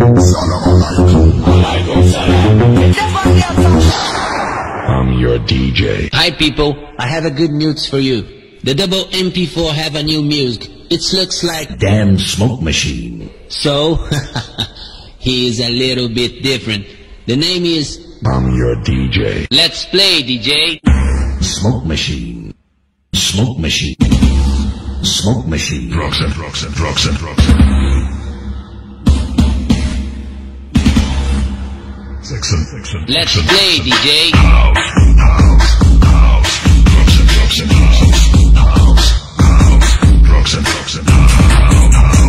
I'm your DJ. Hi people, I have a good news for you. The double MP4 have a new music. It looks like Damn smoke machine. so. he is a little bit different. The name is I'm your DJ. Let's Play DJ. Smoke machine. Smoke machine. Smoke machine. Drugs and drugs and drugs and drugs Let's play DJ. house, house, house, and and house, house, and and house,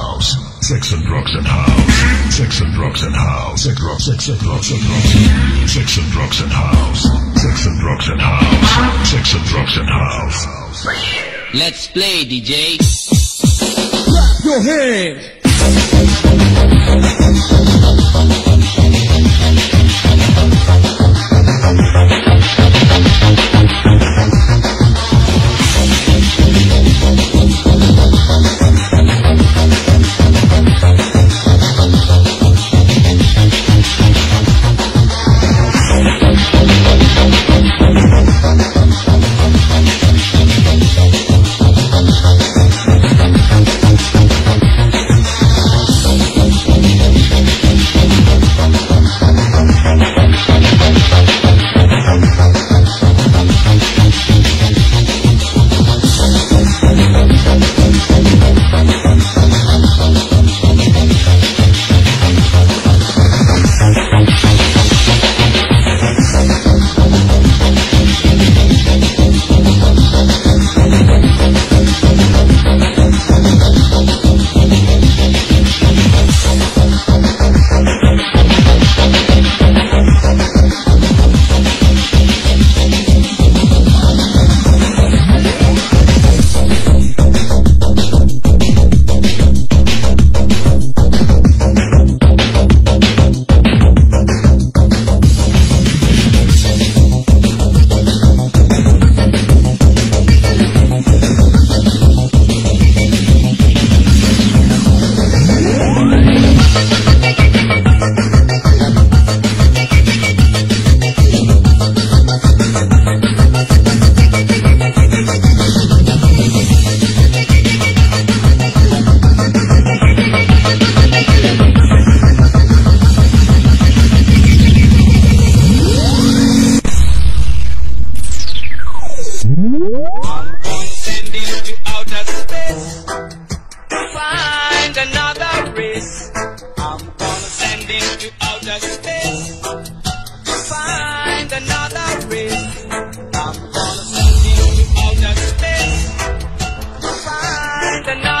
house. Sex and drugs and house. Sex and drugs and house. Sex drugs, sex and drugs and drugs. Sex and drugs and house. Sex and drugs and house. Sex and drugs and house. Let's play, DJ. Clap your hands. to outer space. Find another race. I'm gonna send you to outer space. Find another.